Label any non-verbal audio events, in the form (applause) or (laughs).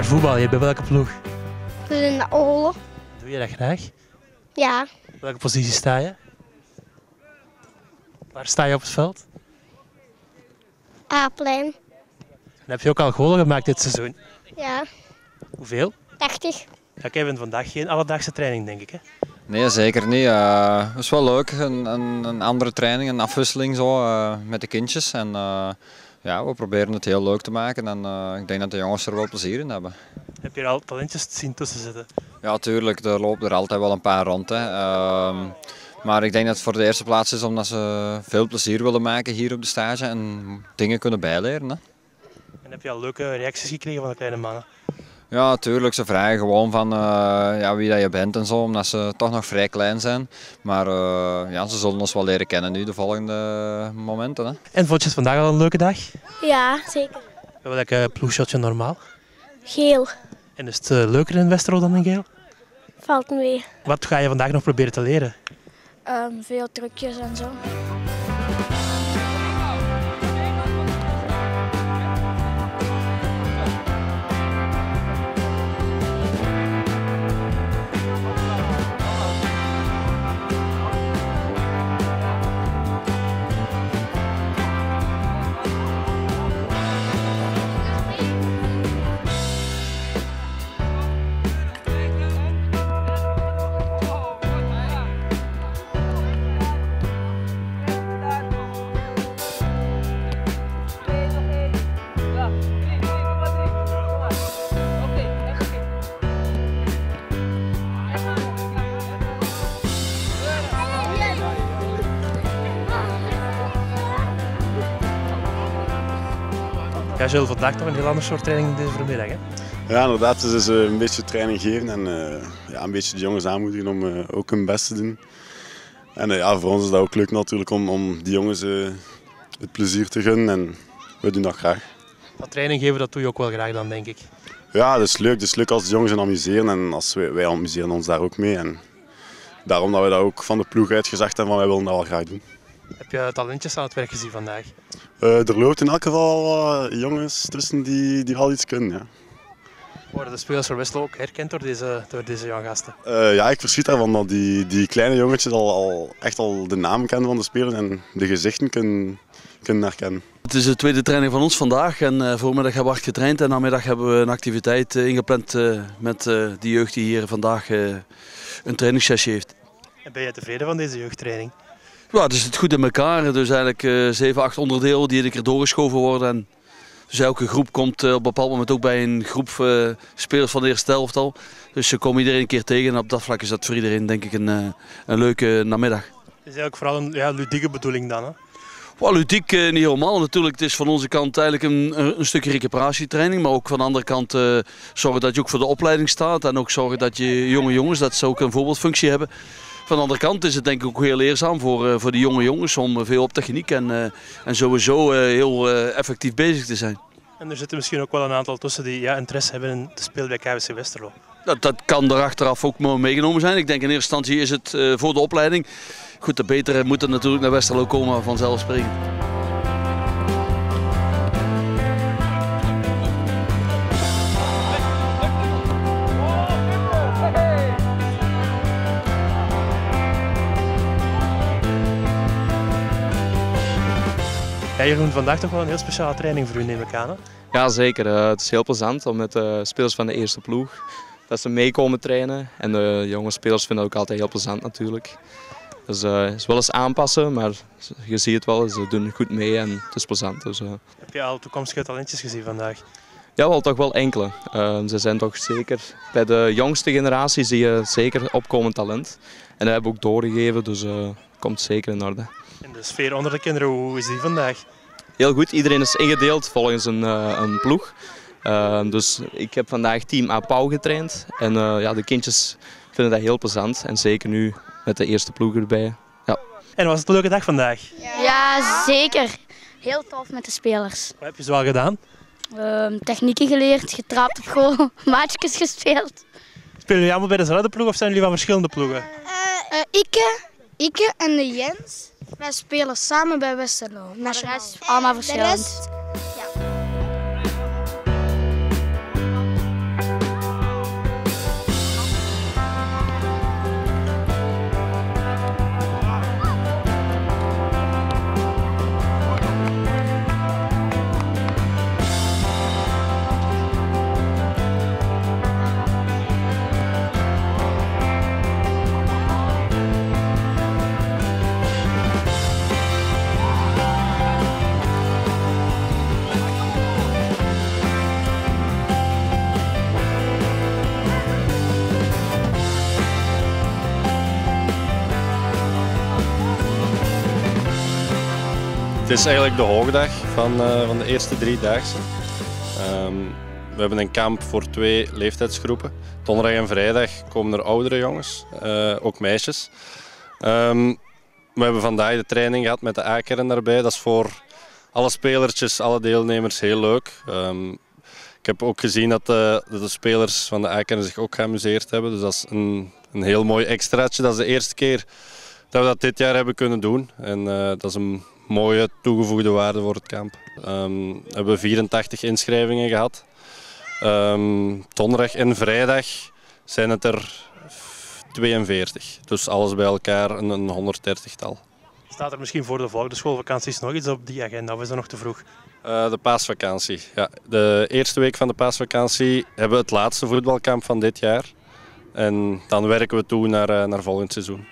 Waar voetbal je? Bij welke ploeg? In de Ole. Doe je dat graag? Ja, Welke positie sta je? Waar sta je op het veld? A-plein. En heb je ook al golen gemaakt dit seizoen? Ja, Hoeveel? 80. Ja, ik heb vandaag geen alledaagse training, denk ik. Hè? Nee, zeker niet. Eh, Het is wel leuk, een, een, een andere training, een afwisseling zo, eh, met de kindjes. En eh, ja, we proberen het heel leuk te maken en eh, ik denk dat de jongens er wel plezier in hebben. Heb je er al talentjes te zien tussen zitten? Ja, tuurlijk, er lopen er altijd wel een paar rond. Hè. Ehm, maar ik denk dat het voor de eerste plaats is omdat ze veel plezier willen maken hier op de stage en dingen kunnen bijleren. Hè. En heb je al leuke reacties gekregen van de kleine mannen? Ja, tuurlijk. Ze vragen gewoon van eh, ja, wie dat je bent en zo, omdat ze toch nog vrij klein zijn. Maar eh, ja, ze zullen ons wel leren kennen nu, de volgende momenten. Hè. En vond je het vandaag al een leuke dag? Ja, zeker. Welke ploeg shot je normaal? Geel. En is het eh, leuker in Westerlo dan in Geel? Valt mee. Wat ga je vandaag nog proberen te leren? Ehm, veel trucjes en zo. Jij zult vandaag toch een heel ander soort training deze vanmiddag, hè? Ja, inderdaad. Dus een beetje training geven en eh, ja, een beetje de jongens aanmoedigen om eh, ook hun best te doen. En ja, voor ons is dat ook leuk natuurlijk om, om die jongens het plezier te gunnen en we doen dat graag. Dat training geven, dat doe je ook wel graag dan, denk ik. Ja, dat is leuk. Het is leuk als de jongens zich amuseren en als wij, wij amuseren ons daar ook mee. En daarom dat we dat ook van de ploeg uit gezegd hebben van wij willen dat wel graag doen. Heb je talentjes aan het werk gezien vandaag? Eh, er loopt in elk geval jongens tussen die, die al iets kunnen. Ja. Worden de spelers van Westerlo ook herkend door deze, door deze jonge gasten? Eh, ja, ik verschiet daarvan dat die, die kleine jongetjes al, al echt al de naam kennen van de spelers en de gezichten kunnen, kunnen herkennen. Het is de tweede training van ons vandaag en eh, voormiddag hebben we hard getraind en namiddag hebben we een activiteit ingepland eh, met eh, die jeugd die hier vandaag eh, een trainingssessie heeft. En ben je tevreden van deze jeugdtraining? Ja, het zit goed in elkaar. Dus eigenlijk eh, zeven, acht onderdelen die iedere keer doorgeschoven worden. En dus elke groep komt eh, op een bepaald moment ook bij een groep eh, spelers van de eerste helft al. Dus ze komen iedereen een keer tegen en op dat vlak is dat voor iedereen denk ik een, eh, een leuke namiddag. Het is eigenlijk vooral een ja, ludieke bedoeling dan, hè? Wel, ludiek eh, niet helemaal natuurlijk. Het is van onze kant eigenlijk een, een- een stukje recuperatietraining. Maar ook van de andere kant eh, zorgen dat je ook voor de opleiding staat. En ook zorgen dat je jonge jongens, dat ze ook een voorbeeldfunctie hebben. Van de andere kant is het denk ik ook heel leerzaam voor, eh, voor de jonge jongens om eh, veel op techniek en, eh, en sowieso heel effectief bezig te zijn. En er zitten misschien ook wel een aantal tussen die ja, interesse hebben in te spelen bij KWC Westerlo. Dat, dat kan er achteraf ook meegenomen zijn. Ik denk in eerste instantie is het voor de opleiding. Goed, de betere moet er natuurlijk naar Westerlo komen vanzelfsprekend. Ja, Jeroen, vandaag toch wel een heel speciale training voor u, neem ik aan. Hè? Ja, zeker. Eh, het is heel plezant om met de spelers van de eerste ploeg dat ze meekomen trainen. En de jonge spelers vinden het ook altijd heel plezant natuurlijk. Dus eh, het is wel eens aanpassen, maar je ziet het wel, ze doen goed mee en het is plezant. Dus, eh, Heb je al toekomstige talentjes gezien vandaag? ja, wel toch wel enkele. Eh, ze zijn toch zeker, bij de jongste generatie zie je zeker opkomend talent. En dat hebben we ook doorgegeven, dus eh komt zeker in orde. En de sfeer onder de kinderen, hoe is die vandaag? Heel goed, iedereen is ingedeeld volgens een, eh, een ploeg. Eh, dus ik heb vandaag team A Pauw getraind. En eh, ja, de kindjes vinden dat heel plezant. En zeker nu met de eerste ploeg erbij. Ja. En was het een leuke dag vandaag? Ja, zeker. Heel tof met de spelers. Wat heb je zoal gedaan? Ehm, technieken geleerd, getrapt op goal, (laughs) maatjes gespeeld. Spelen jullie allemaal bij dezelfde ploeg of zijn jullie van verschillende ploegen? Eh, Ikke, Ikke en de Jens, wij spelen samen bij Westerlo. Nationaal. allemaal verschillend. Het is eigenlijk de hoogdag van, eh, van de eerste driedaagse. Ehm we hebben een kamp voor twee leeftijdsgroepen. Donderdag en vrijdag komen er oudere jongens, eh, ook meisjes. Ehm, we hebben vandaag de training gehad met de A-kern daarbij. Dat is voor alle spelertjes, alle deelnemers heel leuk. Ehm, ik heb ook gezien dat de, dat de spelers van de A-kern zich ook geamuseerd hebben. Dus dat is een, een heel mooi extraatje. Dat is de eerste keer dat we dat dit jaar hebben kunnen doen. En eh, dat is een mooie toegevoegde waarde voor het kamp. Ehm, we hebben 84 inschrijvingen gehad. Ehm, donderdag en vrijdag zijn het er 42. Dus alles bij elkaar een, een 130-tal. Staat er misschien voor de volgende schoolvakanties nog iets op die agenda of is dat nog te vroeg? Uh, de paasvakantie. Ja, de eerste week van de paasvakantie hebben we het laatste voetbalkamp van dit jaar. En dan werken we toe naar, uh, naar volgend seizoen.